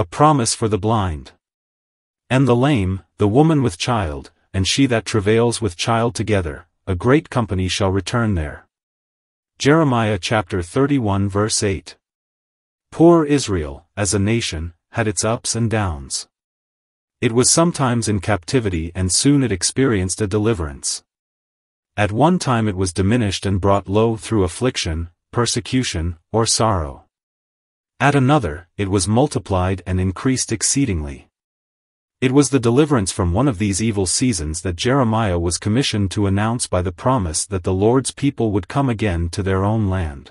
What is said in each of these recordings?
a promise for the blind. And the lame, the woman with child, and she that travails with child together, a great company shall return there. Jeremiah chapter 31 verse 8. Poor Israel, as a nation, had its ups and downs. It was sometimes in captivity and soon it experienced a deliverance. At one time it was diminished and brought low through affliction, persecution, or sorrow. At another, it was multiplied and increased exceedingly. It was the deliverance from one of these evil seasons that Jeremiah was commissioned to announce by the promise that the Lord's people would come again to their own land.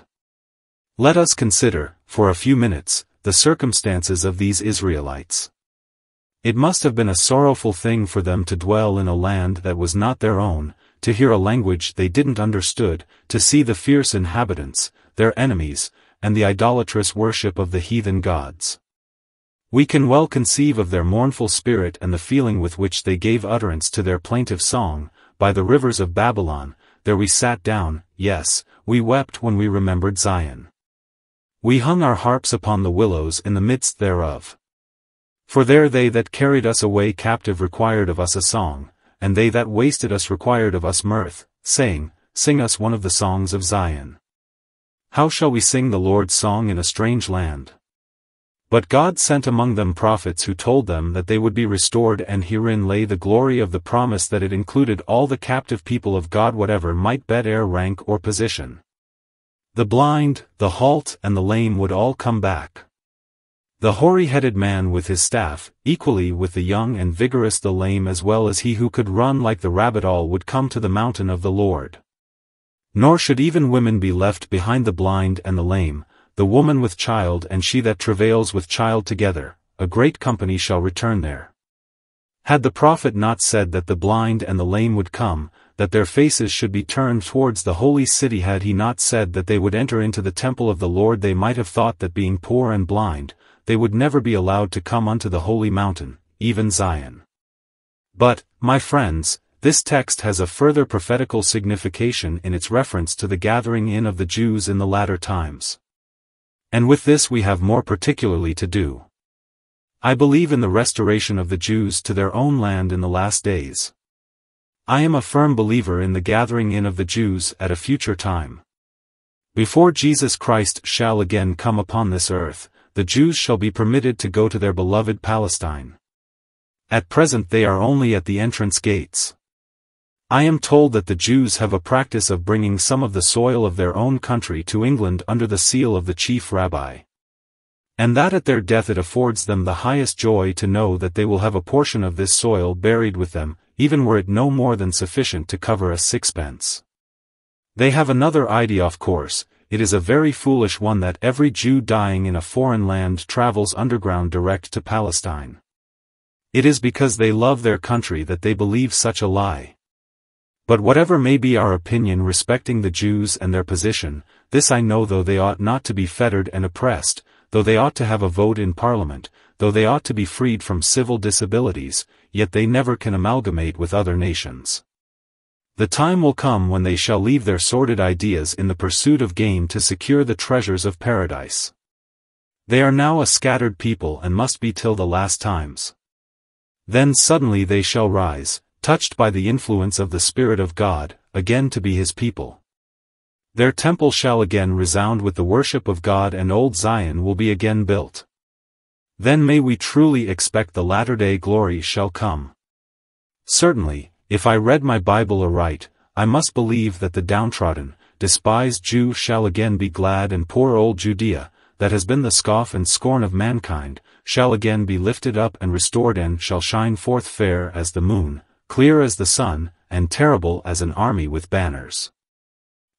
Let us consider, for a few minutes, the circumstances of these Israelites. It must have been a sorrowful thing for them to dwell in a land that was not their own, to hear a language they didn't understood, to see the fierce inhabitants, their enemies, and the idolatrous worship of the heathen gods. We can well conceive of their mournful spirit and the feeling with which they gave utterance to their plaintive song, by the rivers of Babylon, there we sat down, yes, we wept when we remembered Zion. We hung our harps upon the willows in the midst thereof. For there they that carried us away captive required of us a song, and they that wasted us required of us mirth, saying, Sing us one of the songs of Zion. How shall we sing the Lord's song in a strange land? But God sent among them prophets who told them that they would be restored and herein lay the glory of the promise that it included all the captive people of God whatever might bet air rank or position. The blind, the halt and the lame would all come back. The hoary-headed man with his staff, equally with the young and vigorous the lame as well as he who could run like the rabbit all would come to the mountain of the Lord. Nor should even women be left behind the blind and the lame, the woman with child and she that travails with child together, a great company shall return there. Had the prophet not said that the blind and the lame would come, that their faces should be turned towards the holy city had he not said that they would enter into the temple of the Lord they might have thought that being poor and blind, they would never be allowed to come unto the holy mountain, even Zion. But, my friends, this text has a further prophetical signification in its reference to the gathering in of the Jews in the latter times. And with this we have more particularly to do. I believe in the restoration of the Jews to their own land in the last days. I am a firm believer in the gathering in of the Jews at a future time. Before Jesus Christ shall again come upon this earth, the Jews shall be permitted to go to their beloved Palestine. At present they are only at the entrance gates. I am told that the Jews have a practice of bringing some of the soil of their own country to England under the seal of the chief rabbi. And that at their death it affords them the highest joy to know that they will have a portion of this soil buried with them, even were it no more than sufficient to cover a sixpence. They have another idea of course, it is a very foolish one that every Jew dying in a foreign land travels underground direct to Palestine. It is because they love their country that they believe such a lie. But whatever may be our opinion respecting the Jews and their position, this I know though they ought not to be fettered and oppressed, though they ought to have a vote in Parliament, though they ought to be freed from civil disabilities, yet they never can amalgamate with other nations. The time will come when they shall leave their sordid ideas in the pursuit of gain to secure the treasures of paradise. They are now a scattered people and must be till the last times. Then suddenly they shall rise, touched by the influence of the Spirit of God, again to be his people. Their temple shall again resound with the worship of God and old Zion will be again built. Then may we truly expect the latter-day glory shall come. Certainly, if I read my Bible aright, I must believe that the downtrodden, despised Jew shall again be glad and poor old Judea, that has been the scoff and scorn of mankind, shall again be lifted up and restored and shall shine forth fair as the moon, clear as the sun, and terrible as an army with banners.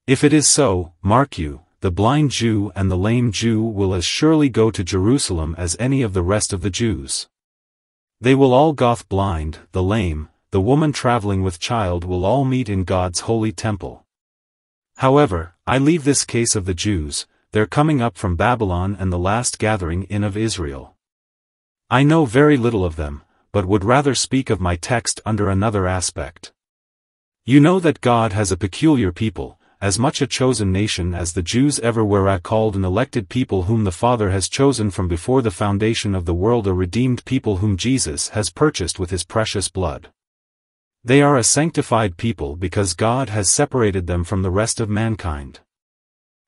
If it is so, mark you, the blind Jew and the lame Jew will as surely go to Jerusalem as any of the rest of the Jews. They will all goth blind, the lame, the woman traveling with child will all meet in God's holy temple. However, I leave this case of the Jews, their coming up from Babylon and the last gathering in of Israel. I know very little of them, but would rather speak of my text under another aspect. You know that God has a peculiar people, as much a chosen nation as the Jews ever were a called an elected people whom the Father has chosen from before the foundation of the world a redeemed people whom Jesus has purchased with his precious blood. They are a sanctified people because God has separated them from the rest of mankind.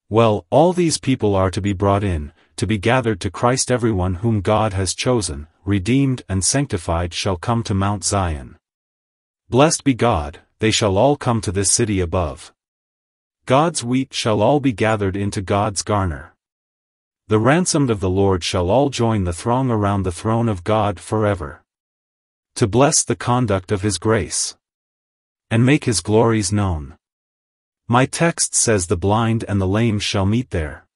Well, all these people are to be brought in, to be gathered to Christ everyone whom God has chosen, redeemed and sanctified shall come to Mount Zion. Blessed be God, they shall all come to this city above. God's wheat shall all be gathered into God's garner. The ransomed of the Lord shall all join the throng around the throne of God forever to bless the conduct of his grace. And make his glories known. My text says the blind and the lame shall meet there.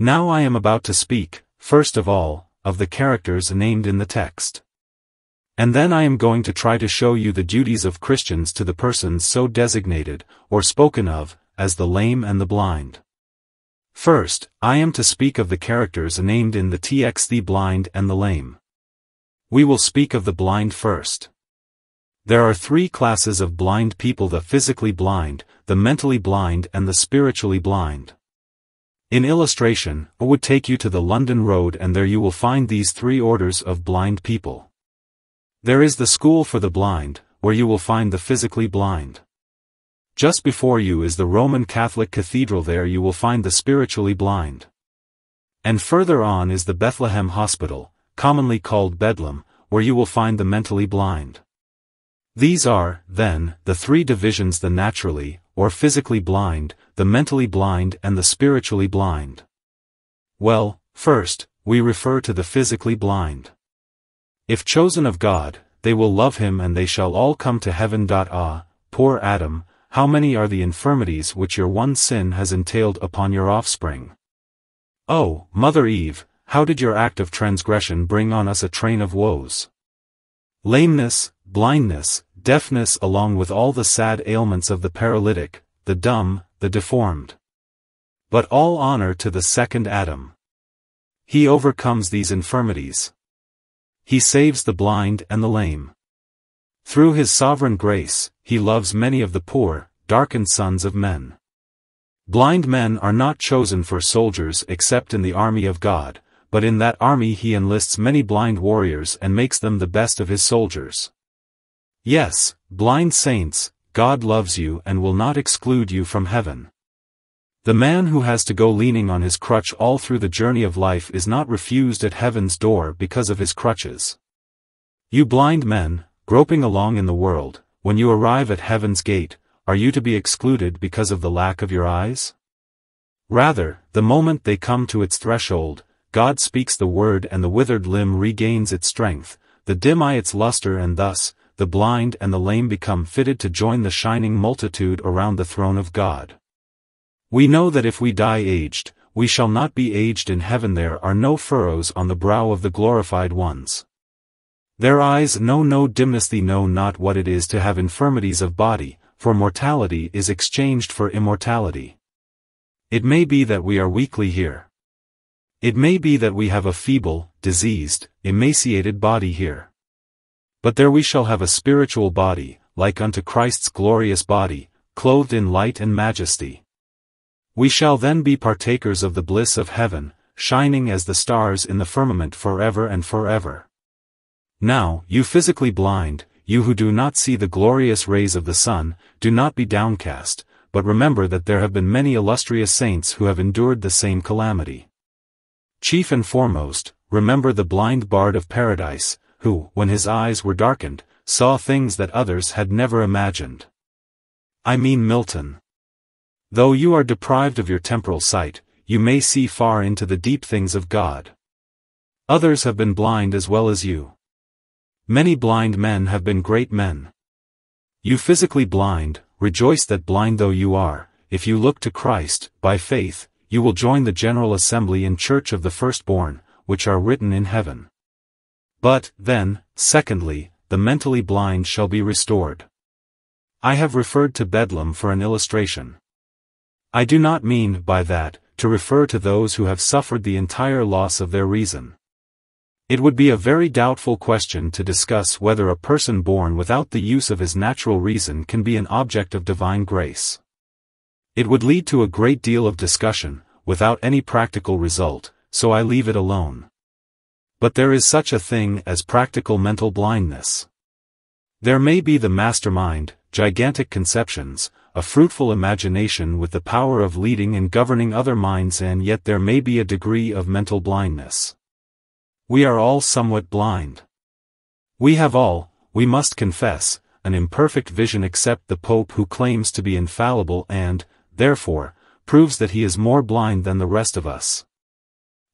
Now I am about to speak, first of all, of the characters named in the text. And then I am going to try to show you the duties of Christians to the persons so designated, or spoken of, as the lame and the blind. First, I am to speak of the characters named in the TX the blind and the lame. We will speak of the blind first. There are three classes of blind people the physically blind, the mentally blind and the spiritually blind. In illustration, I would take you to the London Road and there you will find these three orders of blind people. There is the school for the blind, where you will find the physically blind. Just before you is the Roman Catholic Cathedral there you will find the spiritually blind. And further on is the Bethlehem Hospital, commonly called Bedlam, where you will find the mentally blind. These are, then, the three divisions the naturally, or physically blind, the mentally blind and the spiritually blind. Well, first, we refer to the physically blind. If chosen of God, they will love him and they shall all come to heaven. Ah, poor Adam, how many are the infirmities which your one sin has entailed upon your offspring? Oh, Mother Eve, how did your act of transgression bring on us a train of woes? Lameness, blindness, deafness along with all the sad ailments of the paralytic, the dumb, the deformed. But all honor to the second Adam. He overcomes these infirmities. He saves the blind and the lame. Through his sovereign grace, he loves many of the poor, darkened sons of men. Blind men are not chosen for soldiers except in the army of God, but in that army he enlists many blind warriors and makes them the best of his soldiers. Yes, blind saints, God loves you and will not exclude you from heaven. The man who has to go leaning on his crutch all through the journey of life is not refused at heaven's door because of his crutches. You blind men, groping along in the world, when you arrive at heaven's gate, are you to be excluded because of the lack of your eyes? Rather, the moment they come to its threshold, God speaks the word and the withered limb regains its strength, the dim eye its luster and thus, the blind and the lame become fitted to join the shining multitude around the throne of God. We know that if we die aged, we shall not be aged in heaven there are no furrows on the brow of the glorified ones. Their eyes know no dimness they know not what it is to have infirmities of body, for mortality is exchanged for immortality. It may be that we are weakly here. It may be that we have a feeble, diseased, emaciated body here. But there we shall have a spiritual body, like unto Christ's glorious body, clothed in light and majesty. We shall then be partakers of the bliss of heaven, shining as the stars in the firmament forever and forever. Now, you physically blind, you who do not see the glorious rays of the sun, do not be downcast, but remember that there have been many illustrious saints who have endured the same calamity. Chief and foremost, remember the blind bard of paradise, who, when his eyes were darkened, saw things that others had never imagined. I mean Milton. Though you are deprived of your temporal sight, you may see far into the deep things of God. Others have been blind as well as you. Many blind men have been great men. You physically blind, rejoice that blind though you are, if you look to Christ, by faith, you will join the general assembly and church of the firstborn, which are written in heaven. But, then, secondly, the mentally blind shall be restored. I have referred to Bedlam for an illustration. I do not mean, by that, to refer to those who have suffered the entire loss of their reason. It would be a very doubtful question to discuss whether a person born without the use of his natural reason can be an object of divine grace. It would lead to a great deal of discussion, without any practical result, so I leave it alone. But there is such a thing as practical mental blindness. There may be the mastermind, gigantic conceptions, a fruitful imagination with the power of leading and governing other minds and yet there may be a degree of mental blindness. We are all somewhat blind. We have all, we must confess, an imperfect vision except the Pope who claims to be infallible and, therefore, proves that he is more blind than the rest of us.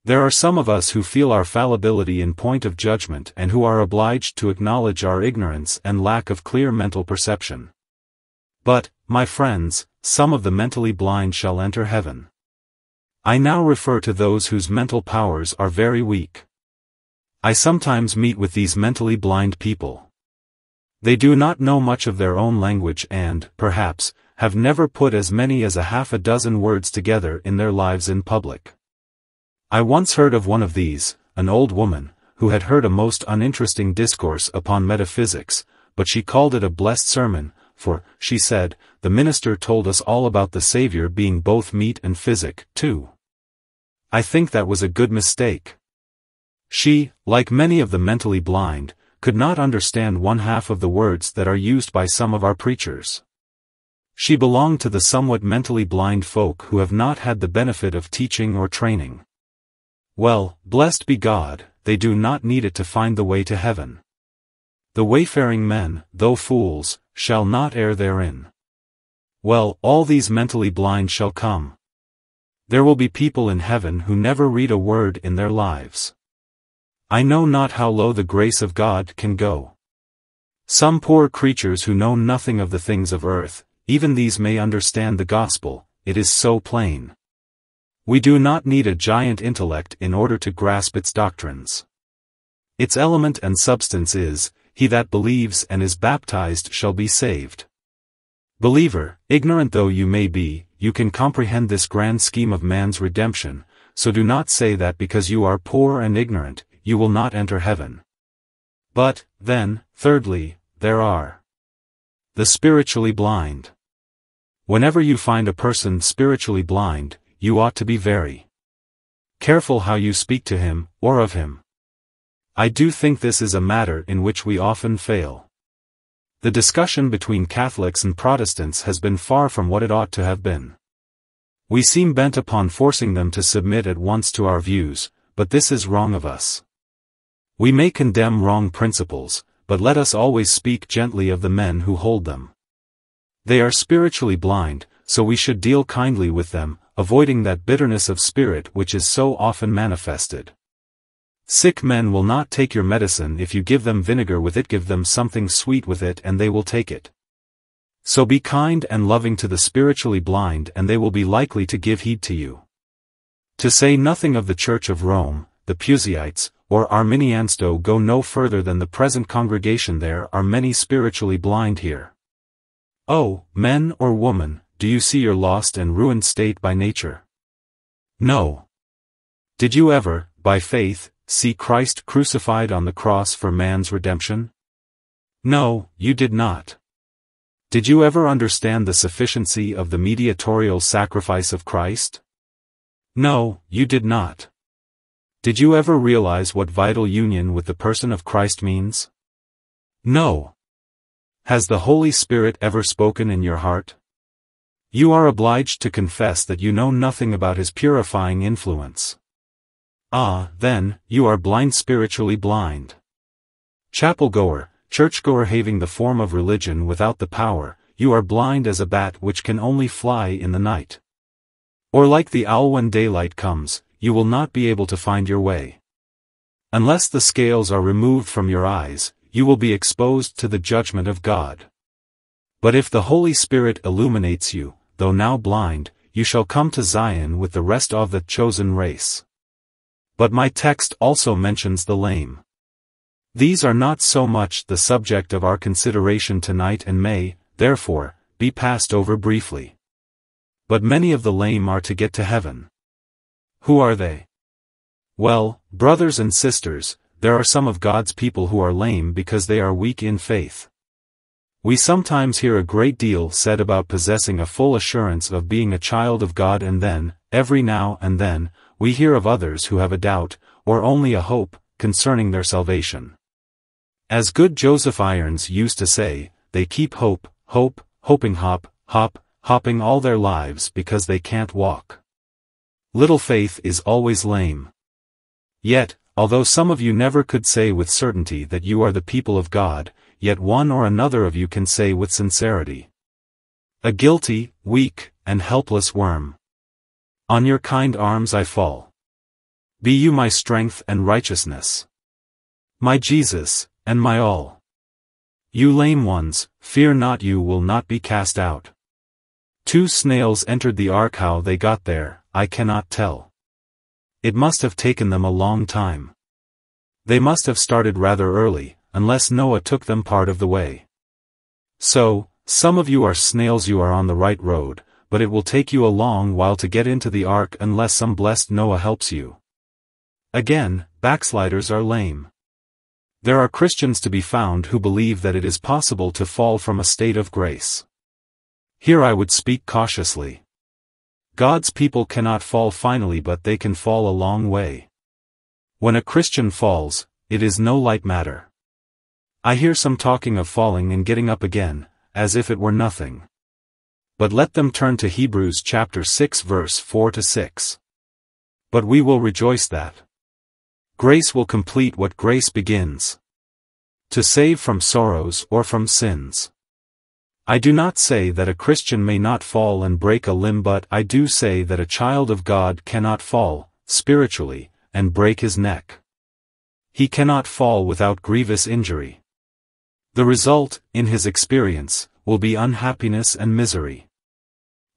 There are some of us who feel our fallibility in point of judgment and who are obliged to acknowledge our ignorance and lack of clear mental perception. But, my friends, some of the mentally blind shall enter heaven. I now refer to those whose mental powers are very weak. I sometimes meet with these mentally blind people. They do not know much of their own language and, perhaps, have never put as many as a half a dozen words together in their lives in public. I once heard of one of these, an old woman, who had heard a most uninteresting discourse upon metaphysics, but she called it a blessed sermon, for, she said, the minister told us all about the Savior being both meat and physic, too. I think that was a good mistake. She, like many of the mentally blind, could not understand one half of the words that are used by some of our preachers. She belonged to the somewhat mentally blind folk who have not had the benefit of teaching or training. Well, blessed be God, they do not need it to find the way to heaven. The wayfaring men, though fools, shall not err therein. Well, all these mentally blind shall come. There will be people in heaven who never read a word in their lives. I know not how low the grace of God can go. Some poor creatures who know nothing of the things of earth, even these may understand the gospel, it is so plain. We do not need a giant intellect in order to grasp its doctrines. Its element and substance is, he that believes and is baptized shall be saved. Believer, ignorant though you may be, you can comprehend this grand scheme of man's redemption, so do not say that because you are poor and ignorant, you will not enter heaven. But, then, thirdly, there are the spiritually blind. Whenever you find a person spiritually blind, you ought to be very careful how you speak to him, or of him. I do think this is a matter in which we often fail. The discussion between Catholics and Protestants has been far from what it ought to have been. We seem bent upon forcing them to submit at once to our views, but this is wrong of us. We may condemn wrong principles, but let us always speak gently of the men who hold them. They are spiritually blind, so we should deal kindly with them, avoiding that bitterness of spirit which is so often manifested. Sick men will not take your medicine if you give them vinegar with it give them something sweet with it and they will take it. So be kind and loving to the spiritually blind and they will be likely to give heed to you. To say nothing of the Church of Rome, the Puseyites, or Arminians go no further than the present congregation there are many spiritually blind here. Oh, men or woman, do you see your lost and ruined state by nature? No. Did you ever, by faith, see Christ crucified on the cross for man's redemption? No, you did not. Did you ever understand the sufficiency of the mediatorial sacrifice of Christ? No, you did not. Did you ever realize what vital union with the person of Christ means? No. Has the Holy Spirit ever spoken in your heart? You are obliged to confess that you know nothing about his purifying influence. Ah, then, you are blind spiritually blind. Chapel-goer, church-goer having the form of religion without the power, you are blind as a bat which can only fly in the night. Or like the owl when daylight comes, you will not be able to find your way. Unless the scales are removed from your eyes, you will be exposed to the judgment of God. But if the Holy Spirit illuminates you, though now blind, you shall come to Zion with the rest of the chosen race. But my text also mentions the lame. These are not so much the subject of our consideration tonight and may, therefore, be passed over briefly. But many of the lame are to get to heaven. Who are they? Well, brothers and sisters, there are some of God's people who are lame because they are weak in faith. We sometimes hear a great deal said about possessing a full assurance of being a child of God and then, every now and then, we hear of others who have a doubt, or only a hope, concerning their salvation. As good Joseph Irons used to say, they keep hope, hope, hoping hop, hop, hopping all their lives because they can't walk. Little faith is always lame. Yet, although some of you never could say with certainty that you are the people of God, yet one or another of you can say with sincerity. A guilty, weak, and helpless worm. On your kind arms I fall. Be you my strength and righteousness. My Jesus, and my all. You lame ones, fear not you will not be cast out. Two snails entered the ark how they got there, I cannot tell. It must have taken them a long time. They must have started rather early, unless Noah took them part of the way. So, some of you are snails you are on the right road, but it will take you a long while to get into the ark unless some blessed Noah helps you. Again, backsliders are lame. There are Christians to be found who believe that it is possible to fall from a state of grace. Here I would speak cautiously. God's people cannot fall finally but they can fall a long way. When a Christian falls, it is no light matter. I hear some talking of falling and getting up again, as if it were nothing. But let them turn to Hebrews chapter 6 verse 4 to 6. But we will rejoice that Grace will complete what grace begins. To save from sorrows or from sins. I do not say that a Christian may not fall and break a limb but I do say that a child of God cannot fall, spiritually, and break his neck. He cannot fall without grievous injury. The result, in his experience, will be unhappiness and misery.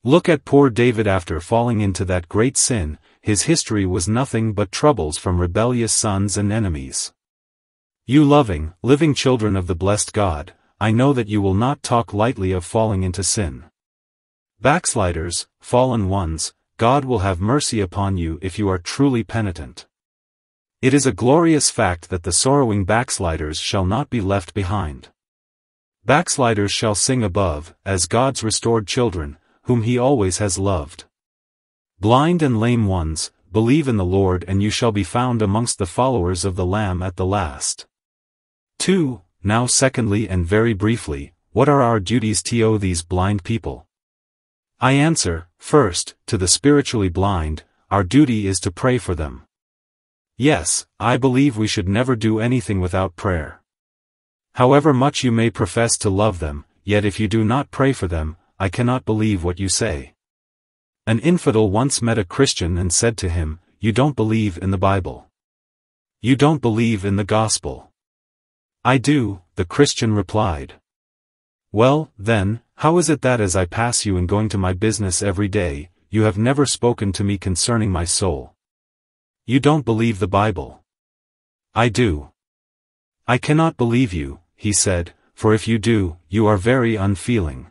Look at poor David after falling into that great sin, his history was nothing but troubles from rebellious sons and enemies. You loving, living children of the blessed God, I know that you will not talk lightly of falling into sin. Backsliders, fallen ones, God will have mercy upon you if you are truly penitent. It is a glorious fact that the sorrowing backsliders shall not be left behind. Backsliders shall sing above, as God's restored children, whom he always has loved. Blind and lame ones, believe in the Lord and you shall be found amongst the followers of the Lamb at the last. 2. Now secondly and very briefly, what are our duties to these blind people? I answer, first, to the spiritually blind, our duty is to pray for them. Yes, I believe we should never do anything without prayer. However much you may profess to love them, yet if you do not pray for them, I cannot believe what you say. An infidel once met a Christian and said to him, You don't believe in the Bible. You don't believe in the gospel. I do, the Christian replied. Well, then, how is it that as I pass you in going to my business every day, you have never spoken to me concerning my soul? You don't believe the Bible. I do. I cannot believe you, he said, for if you do, you are very unfeeling.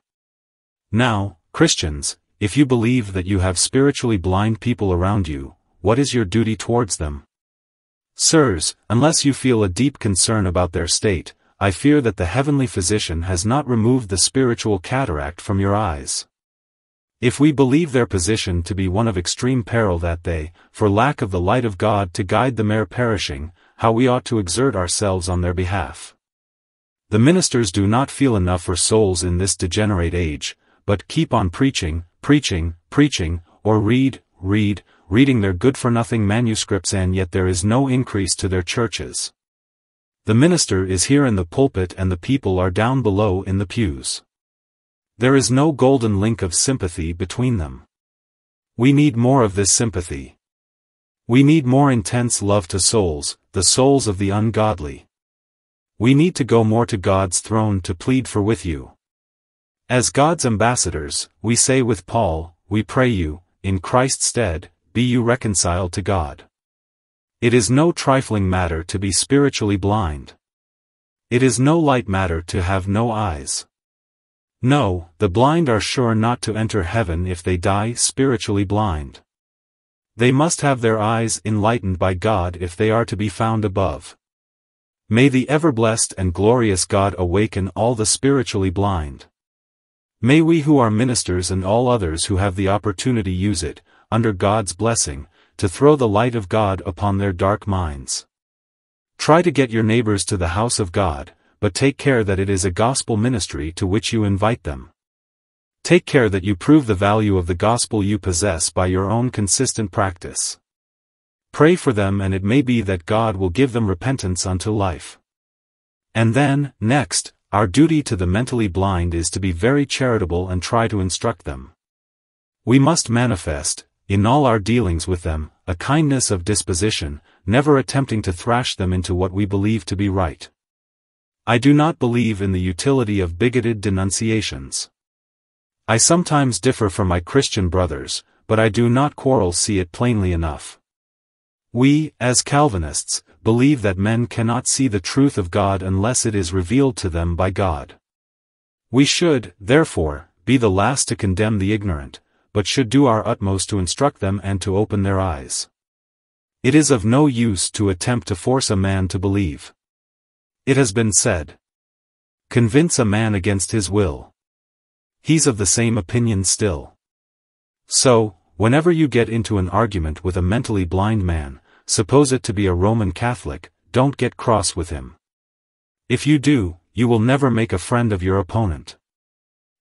Now, Christians, if you believe that you have spiritually blind people around you, what is your duty towards them? Sirs, unless you feel a deep concern about their state, I fear that the heavenly physician has not removed the spiritual cataract from your eyes. If we believe their position to be one of extreme peril that they, for lack of the light of God to guide them ere perishing, how we ought to exert ourselves on their behalf. The ministers do not feel enough for souls in this degenerate age, but keep on preaching, preaching, preaching, or read, read, reading their good-for-nothing manuscripts and yet there is no increase to their churches. The minister is here in the pulpit and the people are down below in the pews. There is no golden link of sympathy between them. We need more of this sympathy. We need more intense love to souls, the souls of the ungodly. We need to go more to God's throne to plead for with you. As God's ambassadors, we say with Paul, we pray you, in Christ's stead, be you reconciled to God. It is no trifling matter to be spiritually blind. It is no light matter to have no eyes. No, the blind are sure not to enter heaven if they die spiritually blind. They must have their eyes enlightened by God if they are to be found above. May the ever-blessed and glorious God awaken all the spiritually blind. May we who are ministers and all others who have the opportunity use it, under God's blessing, to throw the light of God upon their dark minds. Try to get your neighbors to the house of God, but take care that it is a gospel ministry to which you invite them. Take care that you prove the value of the gospel you possess by your own consistent practice. Pray for them and it may be that God will give them repentance unto life. And then, next, our duty to the mentally blind is to be very charitable and try to instruct them. We must manifest, in all our dealings with them, a kindness of disposition, never attempting to thrash them into what we believe to be right. I do not believe in the utility of bigoted denunciations. I sometimes differ from my Christian brothers, but I do not quarrel see it plainly enough. We, as Calvinists, believe that men cannot see the truth of God unless it is revealed to them by God. We should, therefore, be the last to condemn the ignorant, but should do our utmost to instruct them and to open their eyes. It is of no use to attempt to force a man to believe. It has been said. Convince a man against his will. He's of the same opinion still. So, whenever you get into an argument with a mentally blind man, suppose it to be a Roman Catholic, don't get cross with him. If you do, you will never make a friend of your opponent.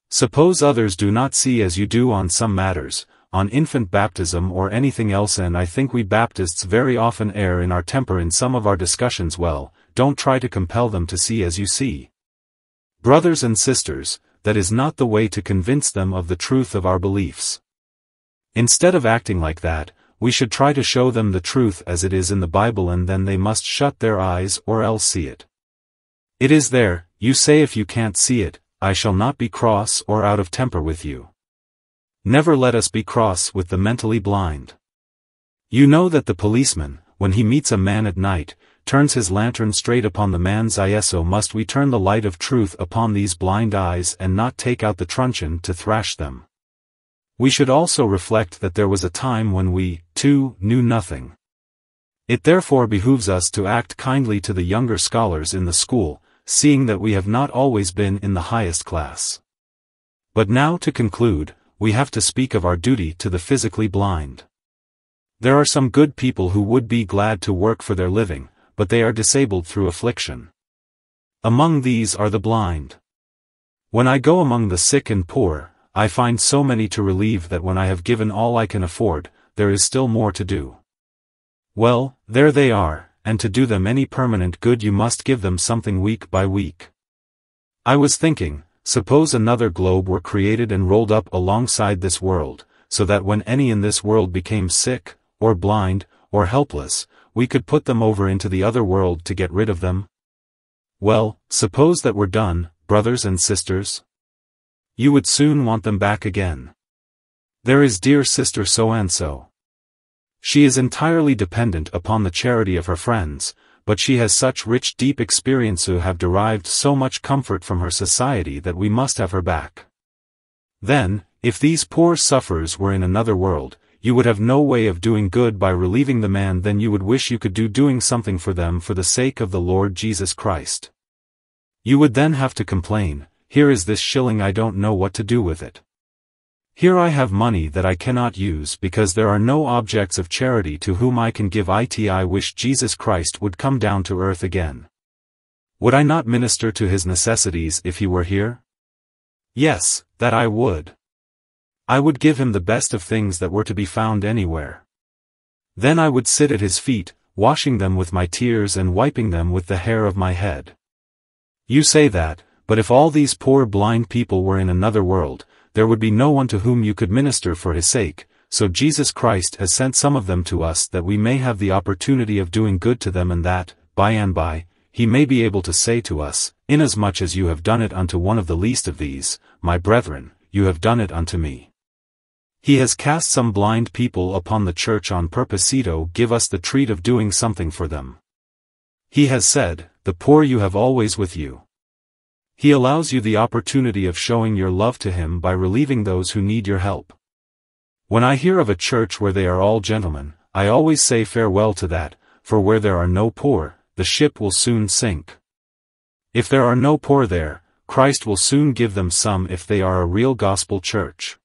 Suppose others do not see as you do on some matters, on infant baptism or anything else and I think we Baptists very often err in our temper in some of our discussions well, don't try to compel them to see as you see. Brothers and sisters, that is not the way to convince them of the truth of our beliefs. Instead of acting like that, we should try to show them the truth as it is in the Bible and then they must shut their eyes or else see it. It is there, you say if you can't see it, I shall not be cross or out of temper with you. Never let us be cross with the mentally blind. You know that the policeman, when he meets a man at night, turns his lantern straight upon the man's eye so must we turn the light of truth upon these blind eyes and not take out the truncheon to thrash them. We should also reflect that there was a time when we, too, knew nothing. It therefore behooves us to act kindly to the younger scholars in the school, seeing that we have not always been in the highest class. But now to conclude, we have to speak of our duty to the physically blind. There are some good people who would be glad to work for their living, but they are disabled through affliction. Among these are the blind. When I go among the sick and poor, I find so many to relieve that when I have given all I can afford, there is still more to do. Well, there they are, and to do them any permanent good you must give them something week by week. I was thinking, suppose another globe were created and rolled up alongside this world, so that when any in this world became sick, or blind, or helpless, we could put them over into the other world to get rid of them? Well, suppose that were done, brothers and sisters? You would soon want them back again. There is dear sister so-and-so. She is entirely dependent upon the charity of her friends, but she has such rich deep experience who have derived so much comfort from her society that we must have her back. Then, if these poor sufferers were in another world, you would have no way of doing good by relieving the man then you would wish you could do doing something for them for the sake of the Lord Jesus Christ. You would then have to complain, here is this shilling I don't know what to do with it. Here I have money that I cannot use because there are no objects of charity to whom I can give it I wish Jesus Christ would come down to earth again. Would I not minister to his necessities if he were here? Yes, that I would. I would give him the best of things that were to be found anywhere. Then I would sit at his feet, washing them with my tears and wiping them with the hair of my head. You say that, but if all these poor blind people were in another world, there would be no one to whom you could minister for his sake, so Jesus Christ has sent some of them to us that we may have the opportunity of doing good to them and that, by and by, he may be able to say to us, Inasmuch as you have done it unto one of the least of these, my brethren, you have done it unto me. He has cast some blind people upon the church on purposito give us the treat of doing something for them. He has said, The poor you have always with you. He allows you the opportunity of showing your love to him by relieving those who need your help. When I hear of a church where they are all gentlemen, I always say farewell to that, for where there are no poor, the ship will soon sink. If there are no poor there, Christ will soon give them some if they are a real gospel church.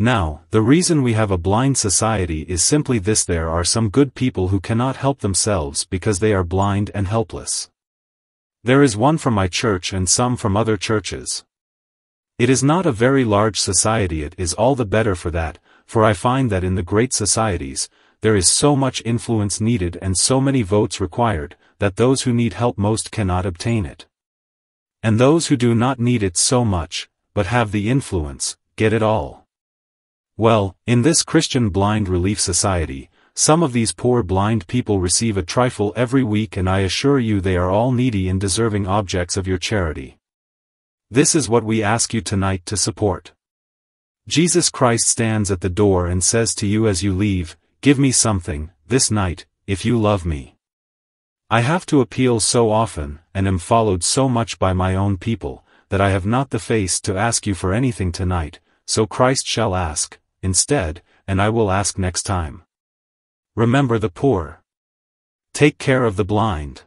Now, the reason we have a blind society is simply this there are some good people who cannot help themselves because they are blind and helpless. There is one from my church and some from other churches. It is not a very large society it is all the better for that, for I find that in the great societies, there is so much influence needed and so many votes required, that those who need help most cannot obtain it. And those who do not need it so much, but have the influence, get it all. Well, in this Christian Blind Relief Society, some of these poor blind people receive a trifle every week and I assure you they are all needy and deserving objects of your charity. This is what we ask you tonight to support. Jesus Christ stands at the door and says to you as you leave, Give me something, this night, if you love me. I have to appeal so often, and am followed so much by my own people, that I have not the face to ask you for anything tonight, so Christ shall ask, instead, and I will ask next time. Remember the poor. Take care of the blind.